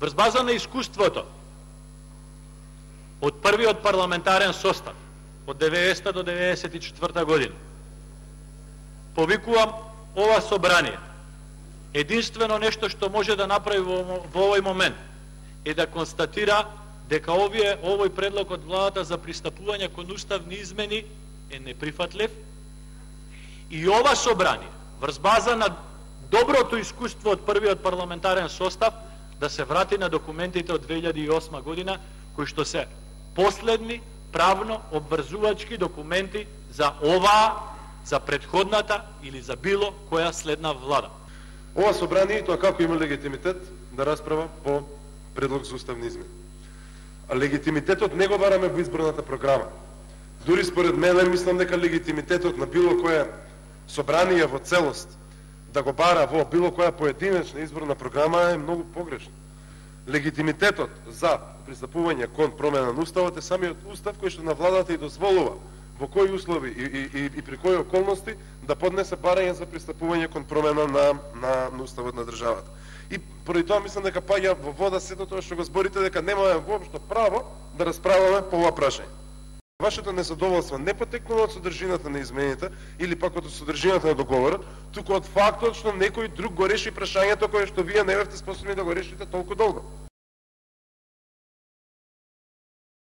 Врз база на искуството. Од првиот парламентарен состав од 90 до 94 година повикувам ова собрание. Единствено нешто што може да направи во, во овој момент е да констатира дека овие овој предлог од владата за пристапување кон уставни измени е неприфатлив и ова собрание врз база на доброто искуство од првиот парламентарен состав да се врати на документите од 2008 година кои што се последни правно обврзувачки документи за оваа, за предходната или за било која следна влада. Ова собрание тоа како има легитимитет да расправа по предлог за уставни измени. А легитимитетот не го бараме во изборната програма. Дури според мене мислам дека легитимитетот на било кое собрание во целост да го бара во било која поединечна изборна програма е многу погрешно. Легитимитетот за пристапување кон промена на уставот е самиот устав кој што на владата и дозволува во кои услови и, и, и, и при кои околности да поднесе барање за пристапување кон промена на, на, на уставот на државата. И поради тоа мислам дека паѓа во вода сето тоа што го зборите дека немаме воопшто право да расправаме по ова прашање. Вашето незадоволство не потекнува од содржината на измените или пак од содржината на договорот, туку од фактот што некој друг го реши прашањето кое што вие не бевте способни да го решите толку долго.